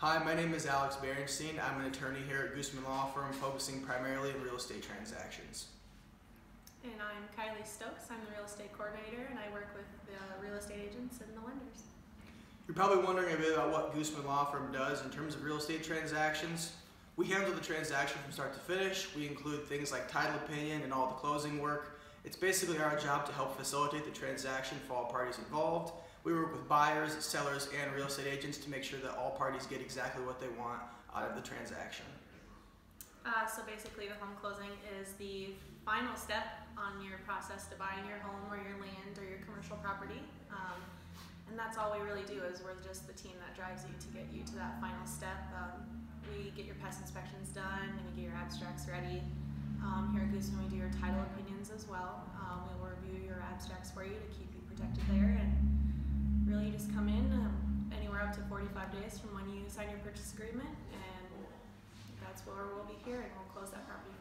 Hi, my name is Alex Berenstein. I'm an attorney here at Goosmann Law Firm focusing primarily on real estate transactions. And I'm Kylie Stokes. I'm the real estate coordinator and I work with the real estate agents and the lenders. You're probably wondering a bit about what Goosmann Law Firm does in terms of real estate transactions. We handle the transaction from start to finish. We include things like title opinion and all the closing work. It's basically our job to help facilitate the transaction for all parties involved. We work with buyers, sellers, and real estate agents to make sure that all parties get exactly what they want out of the transaction. Uh, so basically, the home closing is the final step on your process to buying your home or your land or your commercial property. Um, and that's all we really do is we're just the team that drives you to get you to that final step. Um, we get your pest inspections done and we get your abstracts ready. Um, here at Goosmann, we do your title opinions as well. Um, we will review your abstracts for you to keep you protected there. And really, you just come in um, anywhere up to 45 days from when you sign your purchase agreement, and that's where we'll be here, and we'll close that property